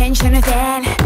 Wanna change anything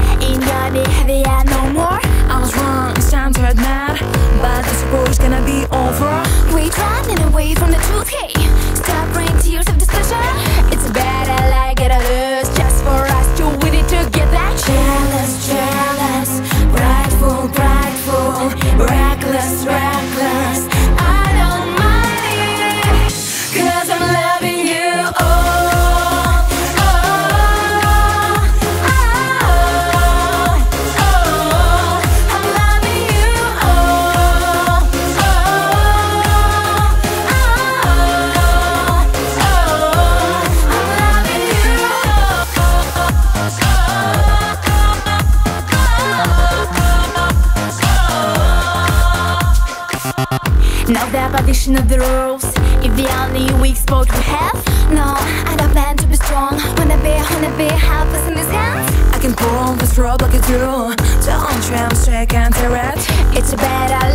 Now the abolition of the rules. If the only weak spot we have No, I don't plan to be strong. Wanna be, wanna be helpless in these hands I can pull this rope like a do Don't try shake and tear it. It's a better